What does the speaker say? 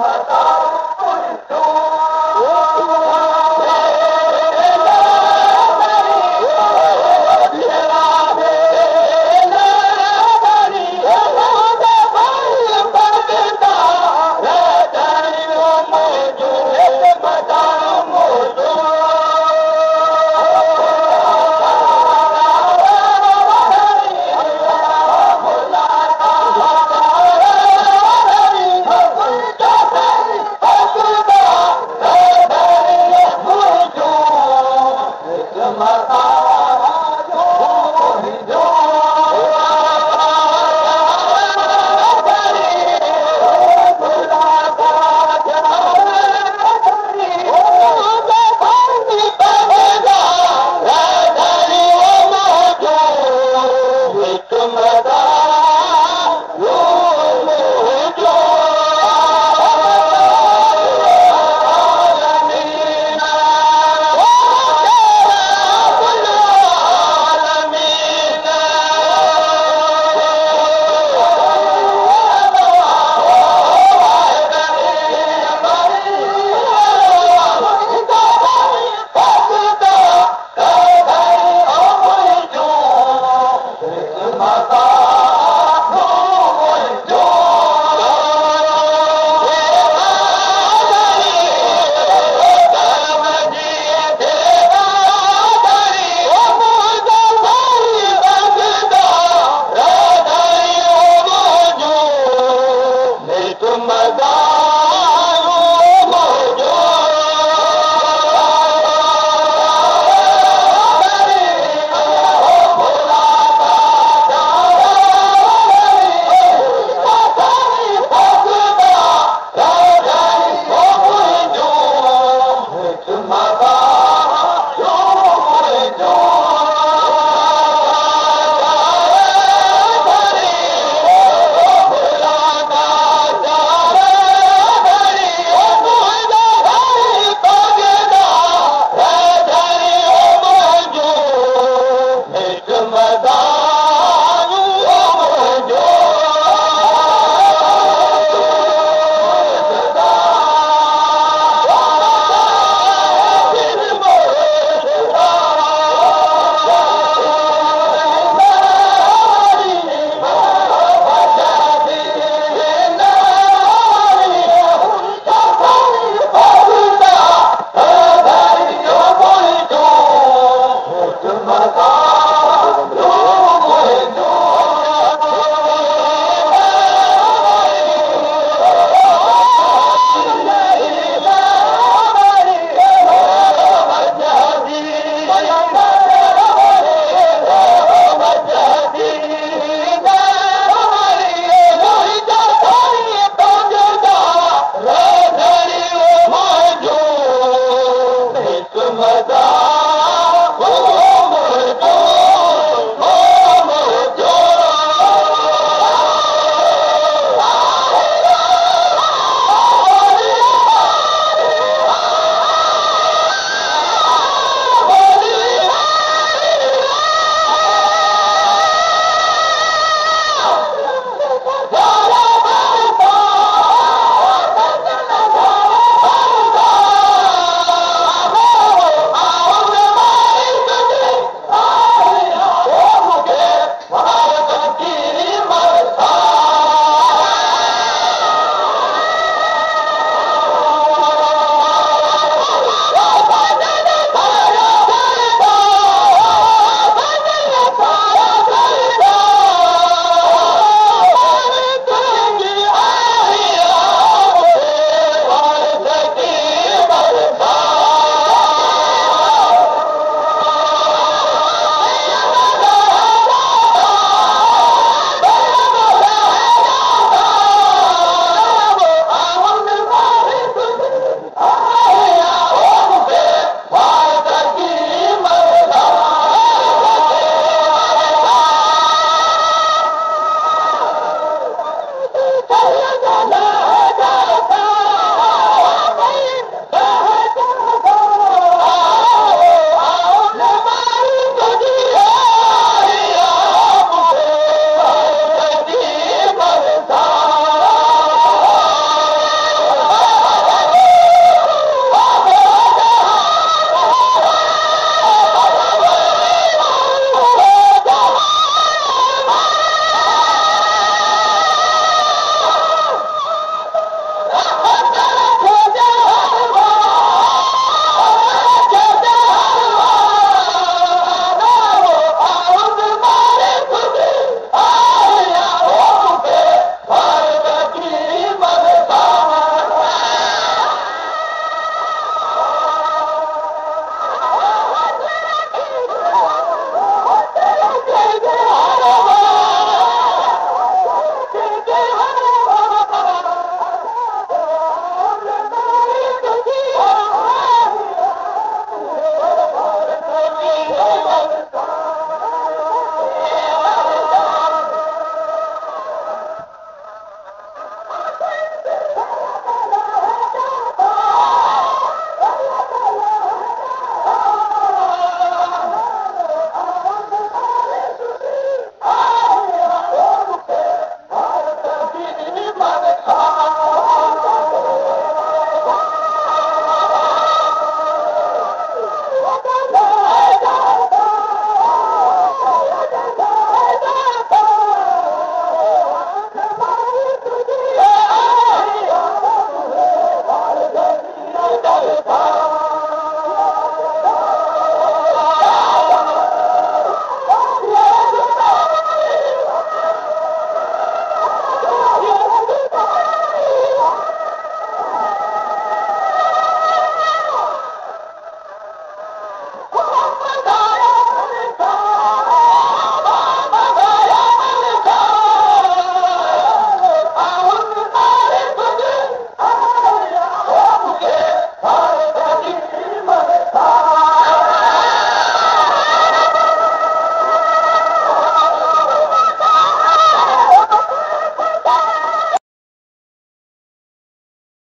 Matar